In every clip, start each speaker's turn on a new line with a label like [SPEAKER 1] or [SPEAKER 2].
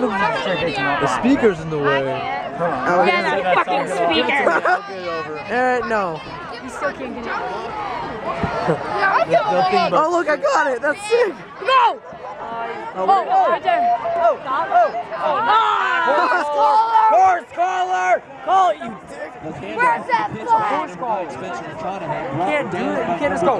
[SPEAKER 1] The speaker's in the way.
[SPEAKER 2] Oh,
[SPEAKER 3] Yeah, that fucking speaker.
[SPEAKER 2] Alright, no.
[SPEAKER 3] You still can't get it.
[SPEAKER 2] Oh, look, I got it. That's sick.
[SPEAKER 3] Go!
[SPEAKER 2] Oh,
[SPEAKER 3] Oh, right there.
[SPEAKER 1] Oh,
[SPEAKER 3] Stop.
[SPEAKER 1] oh.
[SPEAKER 3] Ah!
[SPEAKER 1] Horse collar! Call it, you dick!
[SPEAKER 3] Where's that flag?
[SPEAKER 1] You can't do it. You can't just go.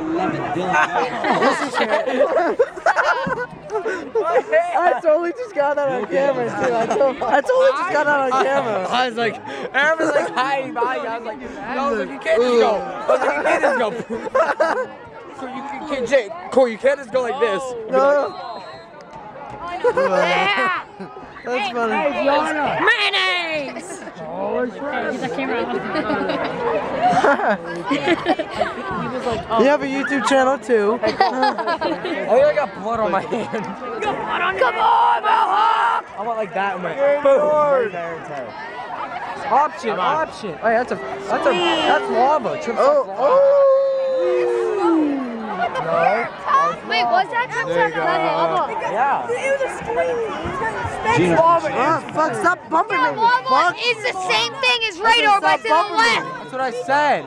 [SPEAKER 2] I totally just got that on camera, too. I, to- I totally just got that on camera.
[SPEAKER 1] I was like, Aaron was like hiding behind you. I was like, I was like, you can't just go. I was like, you can't just go. So you can, can't, Jake, Corey, you can't just go like this.
[SPEAKER 2] No,
[SPEAKER 3] Yeah!
[SPEAKER 2] that's funny.
[SPEAKER 3] Mayonnaise! Get that camera
[SPEAKER 2] You have a YouTube channel, too.
[SPEAKER 1] I think I got blood on my hand.
[SPEAKER 3] Come on, Mohawk!
[SPEAKER 1] I want like that in my boom. Option, option. Oh, yeah, that's a, that's a, that's lava. Trip
[SPEAKER 2] Oh, oh.
[SPEAKER 3] Wait, was that Trip
[SPEAKER 1] There you go.
[SPEAKER 3] lava?
[SPEAKER 1] Yeah.
[SPEAKER 2] Ah, fuck, stop bumping me,
[SPEAKER 3] Lava
[SPEAKER 2] fuck.
[SPEAKER 3] is the same thing as radar, but to the
[SPEAKER 2] Stop bumping me.
[SPEAKER 1] That's what I said.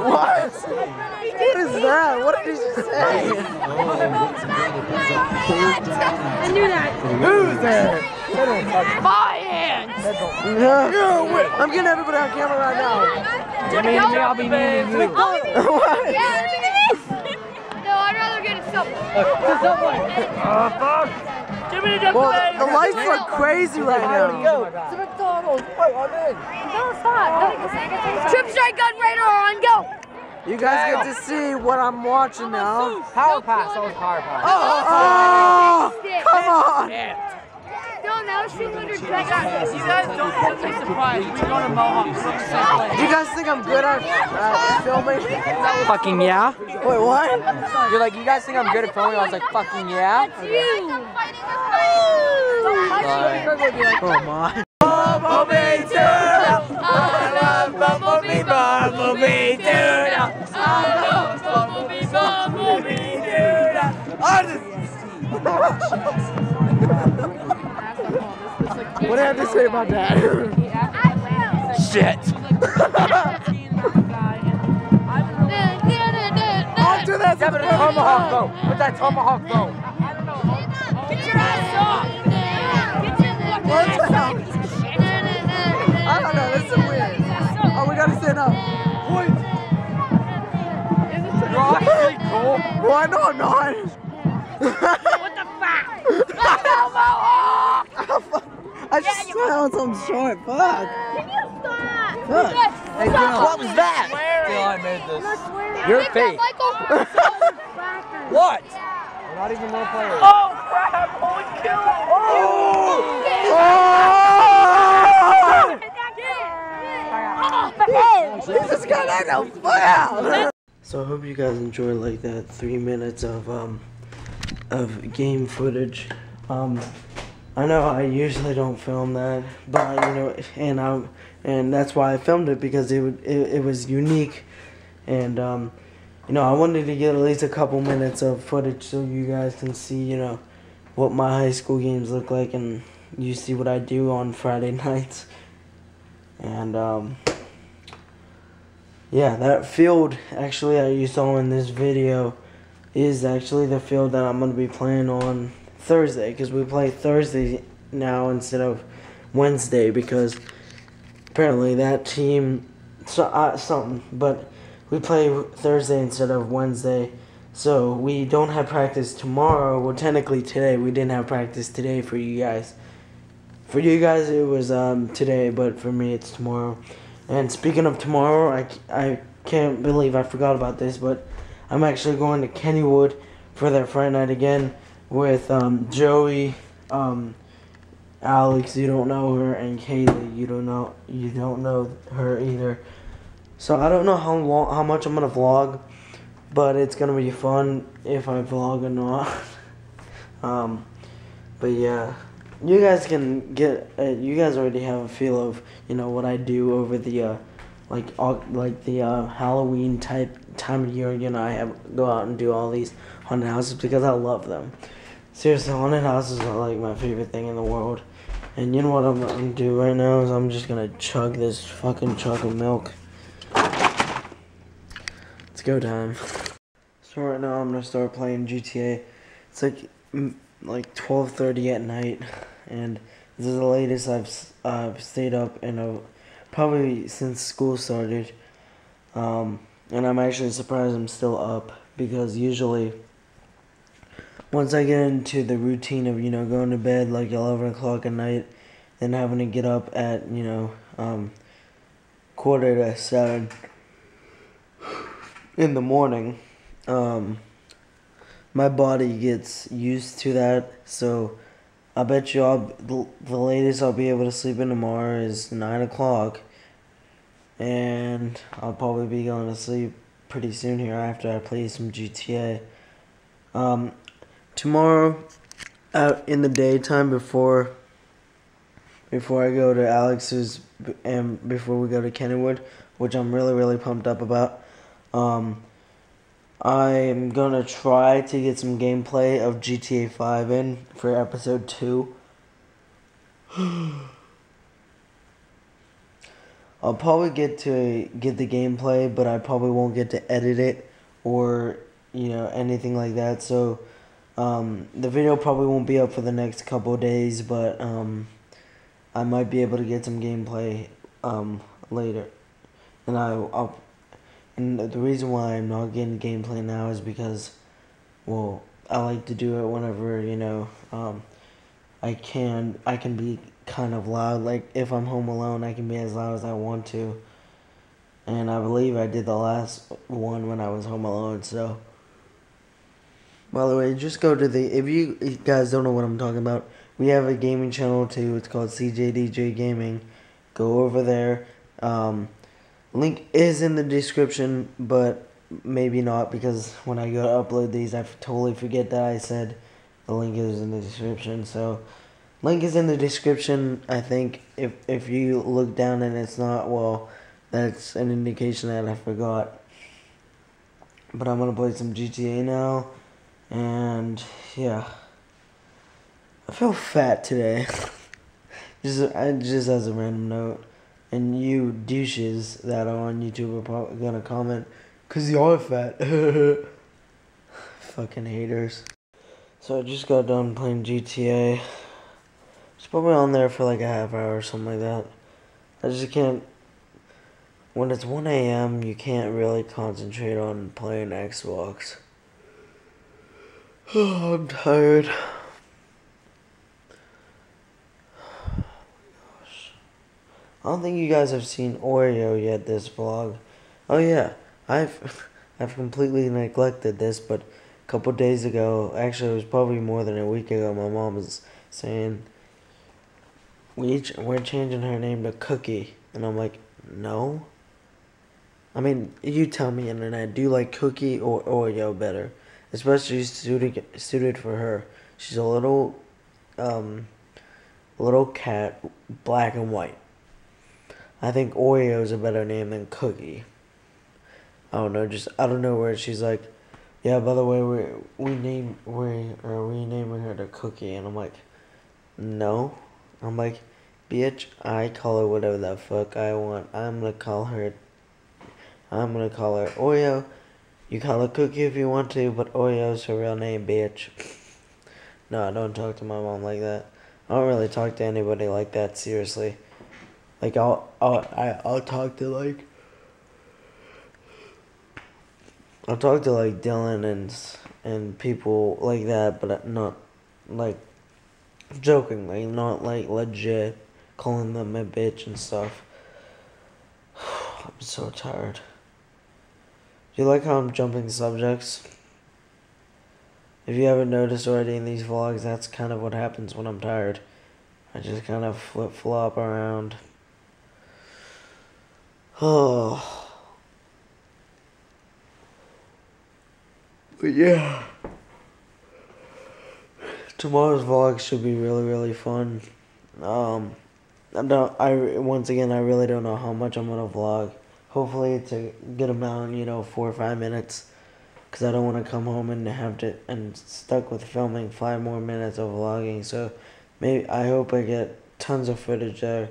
[SPEAKER 2] What? What is that? What did you say? Oh.
[SPEAKER 3] I knew that.
[SPEAKER 2] Who's there?
[SPEAKER 3] My hands!
[SPEAKER 2] Yeah. I'm getting everybody on camera right now.
[SPEAKER 1] You mean me, I'll be mean to you.
[SPEAKER 2] What?
[SPEAKER 3] Yeah, look at this! No, I'd rather get a subway.
[SPEAKER 1] Oh, fuck. Give me the
[SPEAKER 2] Well, the lights look crazy right now.
[SPEAKER 1] Go. It's a McDonald's. Wait, I'm in.
[SPEAKER 3] No, stop. Trip strike gun radar on, go!
[SPEAKER 2] You guys get to see what I'm watching now.
[SPEAKER 1] Power pass. That was power pass.
[SPEAKER 2] Oh, oh come on.
[SPEAKER 3] No, that 200 seconds.
[SPEAKER 4] You guys don't don't be surprised. We go to Mohawk. It's the same place.
[SPEAKER 2] Do you guys think I'm good at uh, filming?
[SPEAKER 1] Fucking yeah.
[SPEAKER 2] Wait, what?
[SPEAKER 1] You're like, you guys think I'm good at filming? I was like, fucking yeah.
[SPEAKER 3] That's You!
[SPEAKER 2] Oh my.
[SPEAKER 1] Bumblebee tuna. I love Bumblebee, Bumblebee tuna. I love Bumblebee, Bumblebee tuna. I just.
[SPEAKER 2] What do I have to say about that?
[SPEAKER 1] Shit.
[SPEAKER 2] On to that.
[SPEAKER 1] Yeah, but a tomahawk though. Put that tomahawk though.
[SPEAKER 3] Get your ass up! Get your
[SPEAKER 2] What's
[SPEAKER 3] ass
[SPEAKER 2] up?
[SPEAKER 3] up!
[SPEAKER 2] I don't know. This is weird. Oh, we gotta stand up.
[SPEAKER 1] You're actually cool.
[SPEAKER 2] Why no, I'm not.
[SPEAKER 3] What the fuck?
[SPEAKER 2] I just swear on some short. Fuck.
[SPEAKER 3] Can you stop?
[SPEAKER 2] Fuck. Hey, Dylan.
[SPEAKER 1] What was that? Still, I made this. You're
[SPEAKER 3] Get that
[SPEAKER 1] What? We're not even role players.
[SPEAKER 4] Oh crap! Holy kill!
[SPEAKER 2] Oh! He just got out of fire. So I hope you guys enjoyed like that three minutes of um of game footage. Um, I know I usually don't film that, but you know, and I and that's why I filmed it because it would it, it was unique, and um, you know I wanted to get at least a couple minutes of footage so you guys can see you know what my high school games look like and you see what I do on Friday nights, and um. Yeah, that field actually that you saw in this video is actually the field that I'm going to be playing on Thursday because we play Thursday now instead of Wednesday because apparently that team so uh, something but we play Thursday instead of Wednesday. So we don't have practice tomorrow. Well technically today we didn't have practice today for you guys. For you guys it was um, today but for me it's tomorrow. And speaking of tomorrow, I, I can't believe I forgot about this, but I'm actually going to Kennywood for that Friday night again with um, Joey, um, Alex. You don't know her, and Kaylee. You don't know you don't know her either. So I don't know how long, how much I'm gonna vlog, but it's gonna be fun if I vlog or not. um, but yeah you guys can get uh, you guys already have a feel of you know what I do over the uh, like like the uh, Halloween type time of year. You know I have go out and do all these haunted houses because I love them. Seriously, haunted houses are like my favorite thing in the world. And you know what I'm gonna do right now is I'm just gonna chug this fucking chug of milk. It's go time. So right now I'm gonna start playing GTA. It's like like 12:30 at night, and this is the latest I've I've stayed up in a probably since school started. Um, and I'm actually surprised I'm still up because usually once I get into the routine of you know going to bed like 11 o'clock at night, then having to get up at you know um, quarter to seven in the morning, um, my body gets used to that. So I bet you I'll the, the latest I'll be able to sleep in tomorrow is nine o'clock, and I'll probably be going to sleep pretty soon here after I play some GTA. Um, tomorrow, out in the daytime before before I go to Alex's and before we go to Kennywood, which I'm really really pumped up about. Um, I'm gonna try to get some gameplay of GTA 5 in for episode 2. I'll probably get to get the gameplay, but I probably won't get to edit it or you know anything like that. So um, the video probably won't be up for the next couple days, but um, I might be able to get some gameplay um, later, and I, I'll. And the reason why I'm not getting gameplay now is because, well, I like to do it whenever you know, um, I can. I can be kind of loud. Like if I'm home alone, I can be as loud as I want to. And I believe I did the last one when I was home alone. So. By the way, just go to the. If you, guys don't know what I'm talking about, we have a gaming channel too. It's called CJDJ Gaming. Go over there. Um, link is in the description, but maybe not because when I go to upload these, I totally forget that I said the link is in the description. So, link is in the description. I think if if you look down and it's not, well, that's an indication that I forgot. But I'm gonna play some GTA now, and yeah, I feel fat today. just I, just as a random note. And you douches that are on YouTube are probably gonna comment, cause y'all are fat. Fucking haters. So I just got done playing GTA. It's probably on there for like a half hour or something like that. I just can't. When it's 1 a.m., you can't really concentrate on playing Xbox. Oh, I'm tired. I don't think you guys have seen Oreo yet this vlog. Oh yeah, I've I've completely neglected this, but a couple days ago, actually it was probably more than a week ago, my mom was saying we we're changing her name to Cookie, and I'm like, no. I mean, you tell me, internet, do you like Cookie or Oreo better? Especially suited suited for her. She's a little, um, little cat, black and white. I think Oreo is a better name than Cookie. I don't know, just I don't know where she's like, yeah. By the way, we we name we are renaming her to Cookie, and I'm like, no. I'm like, bitch. I call her whatever the fuck I want. I'm gonna call her. I'm gonna call her Oreo. You call her Cookie if you want to, but Oreo's her real name, bitch. no, I don't talk to my mom like that. I don't really talk to anybody like that. Seriously. Like I'll I'll I'll talk to like I'll talk to like Dylan and and people like that, but not like jokingly, not like legit calling them a bitch and stuff. I'm so tired. You like how I'm jumping subjects? If you haven't noticed already in these vlogs, that's kind of what happens when I'm tired. I just kind of flip flop around. Oh. But yeah. Tomorrow's vlog should be really really fun. Um I don't I once again I really don't know how much I'm going to vlog. Hopefully it's a good amount, you know, 4 or 5 minutes cuz I don't want to come home and have to and stuck with filming 5 more minutes of vlogging. So maybe I hope I get tons of footage there.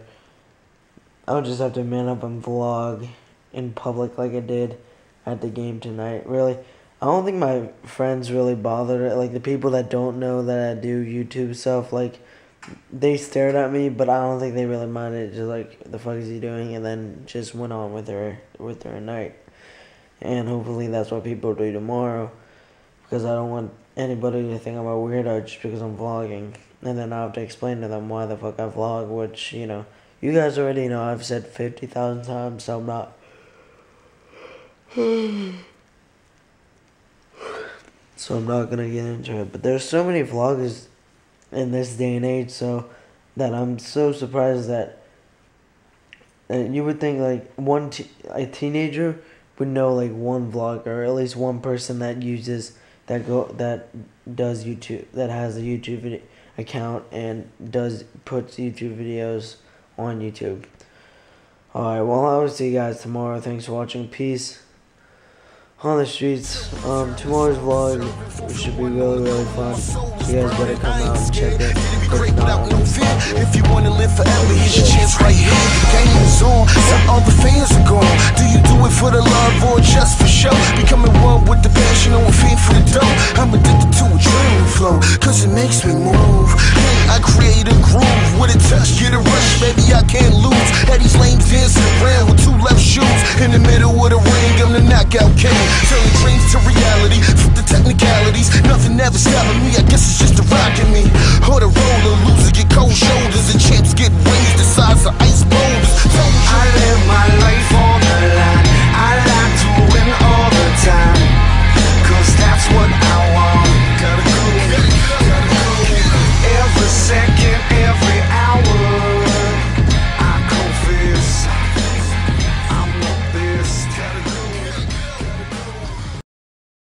[SPEAKER 2] I'll just have to man up and vlog in public like I did at the game tonight. Really, I don't think my friends really bothered it. Like the people that don't know that I do YouTube stuff, like they stared at me, but I don't think they really minded. Just like the fuck is he doing, and then just went on with their with their night. And hopefully that's what people do tomorrow, because I don't want anybody to think I'm a weirdo just because I'm vlogging, and then I have to explain to them why the fuck I vlog, which you know. You guys already know I've said 50,000 times, so I'm not. so I'm not gonna get into it. But there's so many vloggers in this day and age, so that I'm so surprised that. And you would think like one a teenager would know like one vlogger, or at least one person that uses that go that does YouTube that has a YouTube video account and does puts YouTube videos on YouTube. Alright, well, I will see you guys tomorrow. Thanks for watching. Peace. On the streets. Um, tomorrow's vlog should be really, really fun. You guys better come out and check it. If
[SPEAKER 5] you wanna live forever, here's your chance right here. The game is on, some all the fans are gone. Do you do it for the love or just for show? Becoming one with the passion a fiend for the dough. I'm addicted to a dream flow, cause it makes me move. Hey, I create a groove with a touch, get a rush, baby, I can't lose. Had these dancing around with two left shoes. In the middle of the ring, I'm the knockout king. never stopping me. I guess it's just a rock in me. Or the roller loser get cold shoulder.